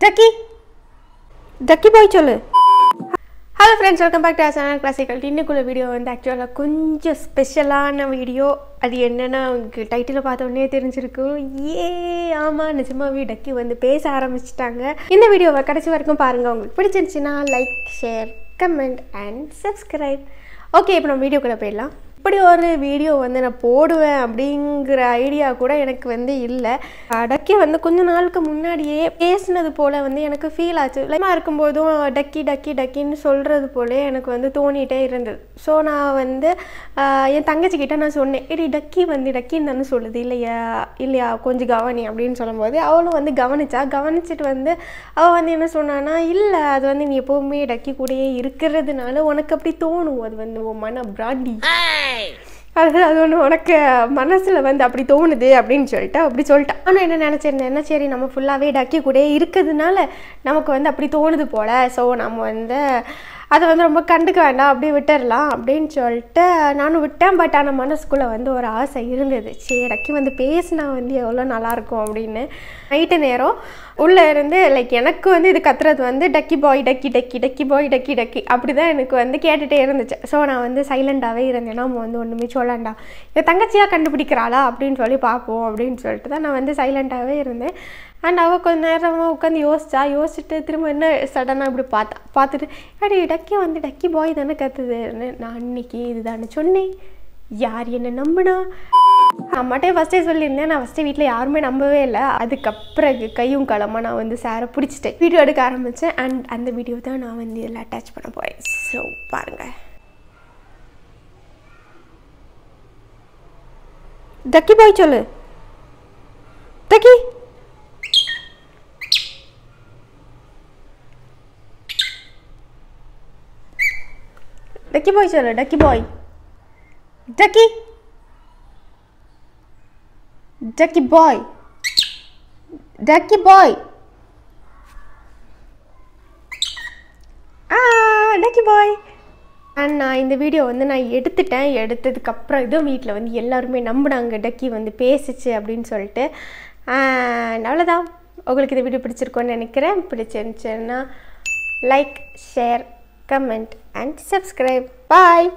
Ducky டக்கி போய் சொல்லு hello friends welcome back to channel classical இன்னைக்குள்ள வீடியோ வந்து ஆக்சுவலாக கொஞ்சம் ஸ்பெஷலான வீடியோ அது என்னென்னா உங்களுக்கு டைட்டில் பார்த்த உடனே தெரிஞ்சிருக்கும். ஏ ஆமாம் நிஜமாவே டக்கி வந்து பேச ஆரம்பிச்சிட்டாங்க. இந்த வீடியோவை கடைசி வரைக்கும் பாருங்கள் உங்களுக்கு பிடிச்சிருந்துச்சின்னா like share comment and subscribe okay இப்போ நம்ம வீடியோக்குள்ளே போயிடலாம். இப்படி ஒரு வீடியோ வந்து நான் போடுவேன் அப்படிங்கிற ஐடியா கூட எனக்கு வந்து இல்லை. டக்கி வந்து கொஞ்ச நாளுக்கு முன்னாடியே பேசினது போல் வந்து எனக்கு ஃபீல் ஆச்சு. லைமா இருக்கும்போதும் டக்கி டக்கி டக்கின்னு சொல்கிறது போலே எனக்கு வந்து தோணிகிட்டே இருந்தது. ஸோ நான் வந்து என் தங்கச்சிக்கிட்ட நான் சொன்னேன் இடி டக்கி வந்து டக்கின்னு தானே சொல்லுது. இல்லையா? இல்லையா? கொஞ்சம் கவனி அப்படின்னு சொல்லும்போது அவளும் வந்து கவனிச்சா. கவனிச்சிட்டு வந்து அவள் வந்து என்ன சொன்னான்னா இல்லை அது வந்து நீ எப்போவுமே டக்கி கூடயே இருக்கிறதுனால உனக்கு அப்படி தோணும். அது வந்து உன் மன பிராண்டி. அது அது ஒன்று உனக்கு மனசில் வந்து அப்படி தோணுது அப்படின்னு சொல்லிட்டு அப்படி சொல்லிட்டேன் ஆனால் என்ன நினச்சிருந்தேன்னா சரி நம்ம ஃபுல்லாகவே டக்கி கூட இருக்கிறதுனால நமக்கு வந்து அப்படி தோணுது போல். ஸோ நம்ம வந்து அதை வந்து ரொம்ப கண்டுக்க வேண்டாம் அப்படியே விட்டுடலாம் அப்படின்னு சொல்லிட்டு நானும் விட்டேன். பட் ஆனால் மனசுக்குள்ளே வந்து ஒரு ஆசை இருந்தது. சரி டக்கி வந்து பேசினா வந்து எவ்வளோ நல்லாயிருக்கும் அப்படின்னு. நைட்டு நேரம் உள்ளே இருந்து லைக் எனக்கு வந்து இது கத்துறது வந்து ducky boy ducky ducky ducky boy ducky ducky அப்படி தான் எனக்கு வந்து கேட்டுகிட்டே இருந்துச்சு. ஸோ நான் வந்து சைலண்டாகவே இருந்தேன். நம்ம வந்து ஒன்றுமே சொல்லண்டா இதை தங்கச்சியாக கண்டுபிடிக்கிறாளா? அப்படின்னு சொல்லி பார்ப்போம் அப்படின்னு சொல்லிட்டு தான் நான் வந்து சைலண்டாகவே இருந்தேன். அண்ட் அவள் கொஞ்ச நேரமாக உட்காந்து யோசிச்சா யோசிச்சுட்டு திரும்ப என்ன சடனாக இப்படி பார்த்தா பார்த்துட்டு அடி டக்கி வந்து டக்கி பாய் தானே கத்துதுன்னு நான் அன்னைக்கு இதுதானே சொன்னேன். யார் என்ன நம்பினா? அம்மாட்டே ஃபஸ்ட்டே சொல்லியிருந்தேன். நான் ஃபஸ்ட்டு வீட்டில் யாருமே நம்பவே இல்லை. அதுக்கப்புறம் கையும் களமாக நான் வந்து சாரை பிடிச்சிட்டேன். வீடியோ எடுக்க ஆரம்பித்தேன் அண்ட் அந்த வீடியோ தான் நான் வந்து இதில் அட்டாச் பண்ண போகிறேன் ஸோ பாருங்கள் டக்கி பாய் சொல்லு. டக்கி! டக்கி பாய் சொல்லு ducky boy ducky ducky boy ducky boy ah ducky bye and நான் இந்த வீடியோ வந்து நான் எடுத்துட்டேன். எடுத்ததுக்கப்புறம் இதுவும் வீட்டில் வந்து எல்லாருமே நம்பினாங்க. டக்கி வந்து பேசிச்சு அப்படின்னு சொல்லிட்டு. அவ்வளோதான் உங்களுக்கு இந்த வீடியோ பிடிச்சிருக்கோன்னு நினைக்கிறேன். பிடிச்சிருந்துச்சுன்னா like share comment and subscribe bye